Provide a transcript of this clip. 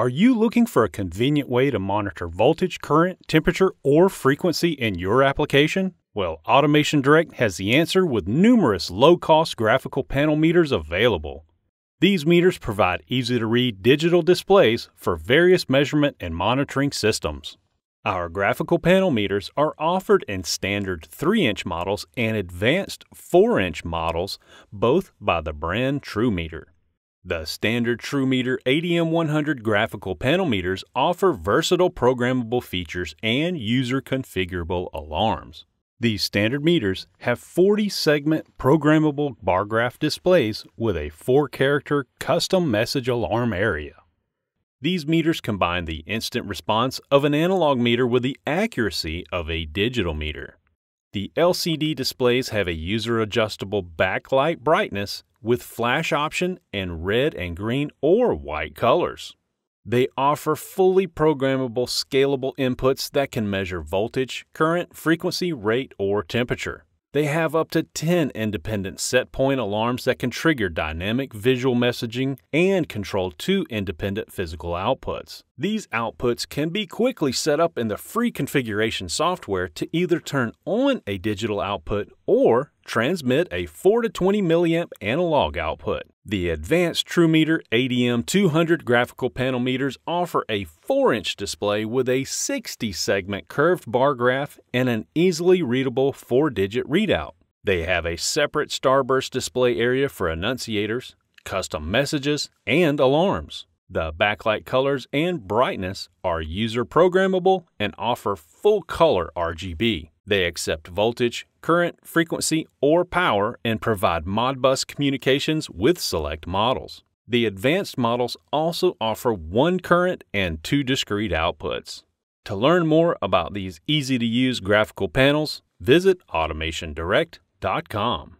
Are you looking for a convenient way to monitor voltage, current, temperature, or frequency in your application? Well, Automation Direct has the answer with numerous low-cost graphical panel meters available. These meters provide easy-to-read digital displays for various measurement and monitoring systems. Our graphical panel meters are offered in standard 3-inch models and advanced 4-inch models, both by the brand Trumeter. The standard Trumeter ADM100 graphical panel meters offer versatile programmable features and user-configurable alarms. These standard meters have 40-segment programmable bar graph displays with a 4-character custom message alarm area. These meters combine the instant response of an analog meter with the accuracy of a digital meter. The LCD displays have a user-adjustable backlight brightness with flash option and red and green or white colors. They offer fully programmable scalable inputs that can measure voltage, current, frequency, rate, or temperature. They have up to 10 independent set point alarms that can trigger dynamic visual messaging and control two independent physical outputs. These outputs can be quickly set up in the free configuration software to either turn on a digital output or transmit a 4 to 20 milliamp analog output. The advanced Trumeter ADM 200 graphical panel meters offer a 4-inch display with a 60-segment curved bar graph and an easily readable 4-digit readout. They have a separate starburst display area for annunciators, custom messages, and alarms. The backlight colors and brightness are user programmable and offer full color RGB. They accept voltage, current, frequency, or power and provide Modbus communications with select models. The advanced models also offer one current and two discrete outputs. To learn more about these easy to use graphical panels, visit AutomationDirect.com.